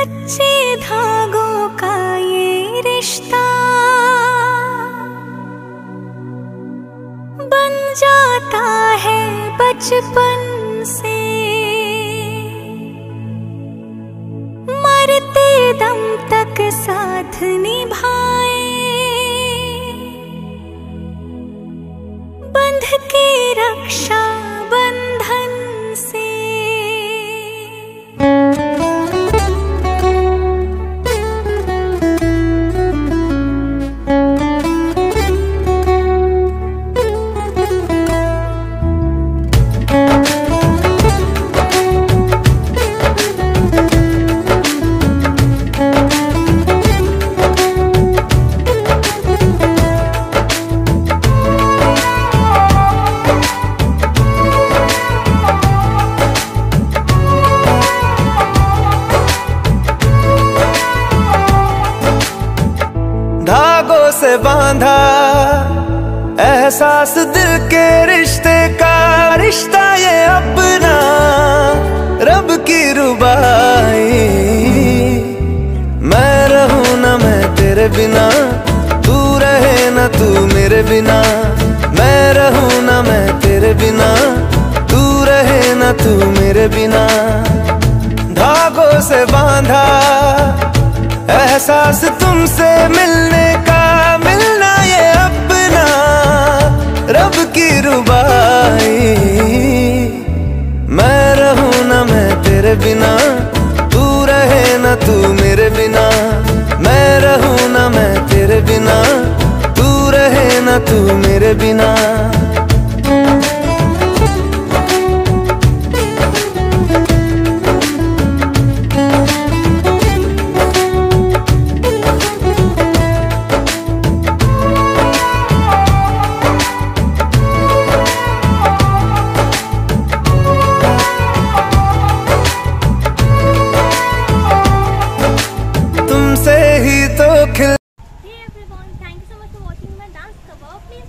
सच्चे धागों का ये रिश्ता। बन जाता है बचपन से। मरते दम तक साथ बांधा। एहसास दिल के रिश्ते का रिश्ता ये अपना। रब की रुबाई। मैं रहूँ ना मैं तेरे बिना। तू रहे ना तू मेरे बिना। मैं रहूँ ना मैं तेरे बिना। तू रहे ना तू मेरे बिना। धागों से बांधा। एहसास तुमसे मिलना तेरे बिना, तू रहे ना तू मेरे बिना। मैं रहूँ ना मैं तेरे बिना, तू रहे ना तू मेरे बिना।